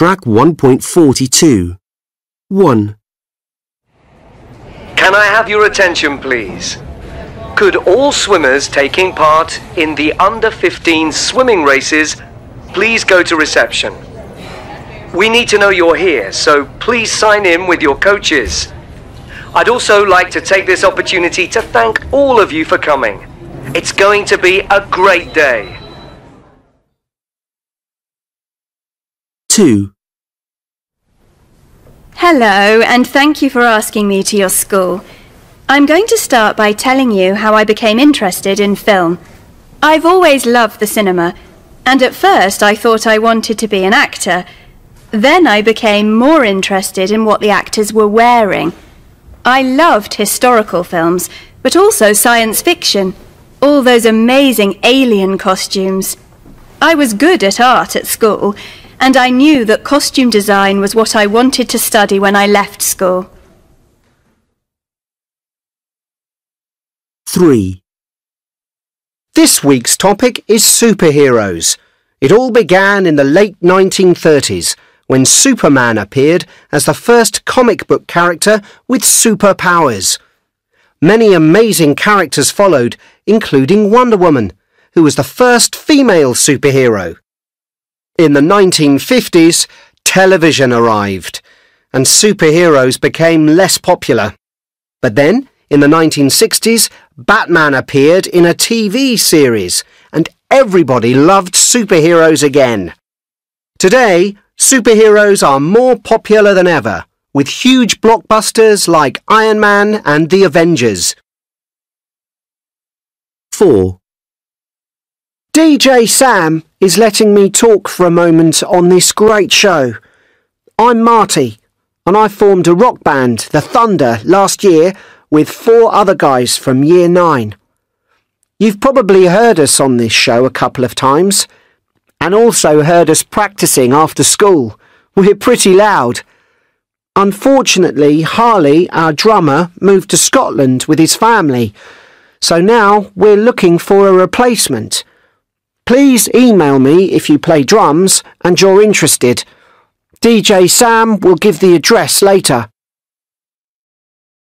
Track 1.42 1. Can I have your attention, please? Could all swimmers taking part in the under 15 swimming races please go to reception? We need to know you're here, so please sign in with your coaches. I'd also like to take this opportunity to thank all of you for coming. It's going to be a great day. 2. Hello, and thank you for asking me to your school. I'm going to start by telling you how I became interested in film. I've always loved the cinema, and at first I thought I wanted to be an actor. Then I became more interested in what the actors were wearing. I loved historical films, but also science fiction. All those amazing alien costumes. I was good at art at school, and I knew that costume design was what I wanted to study when I left school. 3. This week's topic is superheroes. It all began in the late 1930s when Superman appeared as the first comic book character with superpowers. Many amazing characters followed, including Wonder Woman, who was the first female superhero. In the 1950s, television arrived, and superheroes became less popular. But then, in the 1960s, Batman appeared in a TV series, and everybody loved superheroes again. Today, superheroes are more popular than ever, with huge blockbusters like Iron Man and The Avengers. 4. DJ Sam is letting me talk for a moment on this great show. I'm Marty, and I formed a rock band, The Thunder, last year with four other guys from Year 9. You've probably heard us on this show a couple of times, and also heard us practicing after school. We're pretty loud. Unfortunately, Harley, our drummer, moved to Scotland with his family, so now we're looking for a replacement. Please email me if you play drums and you're interested. DJ Sam will give the address later.